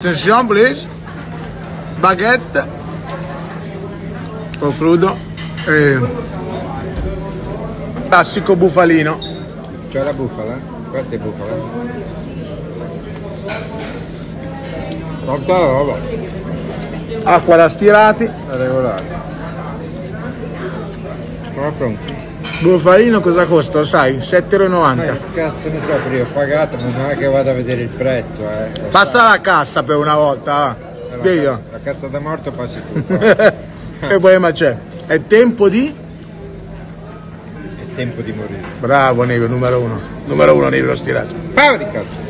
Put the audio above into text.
Attention please. Baguette. O crudo. E... Classico bufalino. C'è la bufala? Questa è bufala. Tanta roba. Acqua da stirati. Regolare. Sono. Bufalino cosa costa? Lo sai? 7,90 Ma che cazzo ne so, perché ho pagato, ma non è che vado a vedere il prezzo, eh. Passa la cassa per una volta. va. sai, la, la cazzo da morto passi tu. È che problema c'è? È tempo di? tempo di morire. Bravo Neve, numero uno. Numero uno Neve lo stirato. Di cazzo!